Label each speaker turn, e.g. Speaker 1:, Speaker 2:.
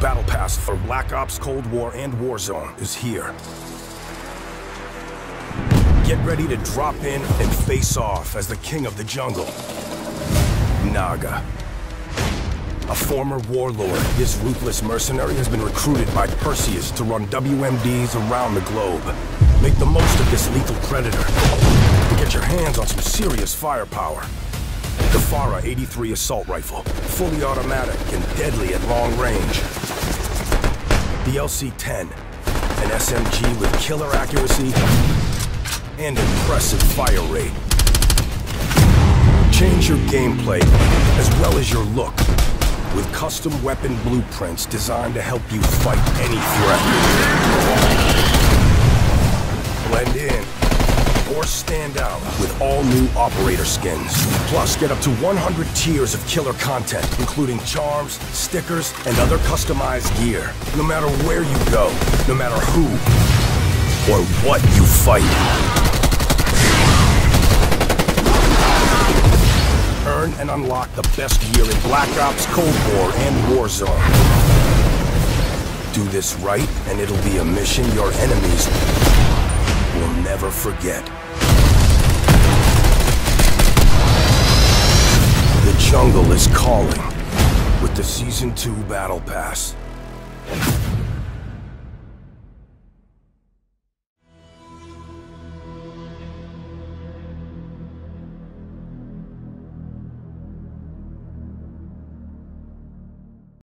Speaker 1: Battle Pass for Black Ops Cold War and Warzone is here. Get ready to drop in and face off as the king of the jungle. Naga. A former warlord, this ruthless mercenary has been recruited by Perseus to run WMDs around the globe. Make the most of this lethal predator. Get your hands on some serious firepower. The FARA 83 assault rifle, fully automatic and deadly at long range. The LC-10, an SMG with killer accuracy and impressive fire rate. Change your gameplay as well as your look with custom weapon blueprints designed to help you fight any threat. All new operator skins. Plus, get up to 100 tiers of killer content, including charms, stickers, and other customized gear. No matter where you go, no matter who or what you fight. Earn and unlock the best gear in Black Ops Cold War and Warzone. Do this right, and it'll be a mission your enemies will never forget. Jungle is calling with the Season 2 Battle Pass.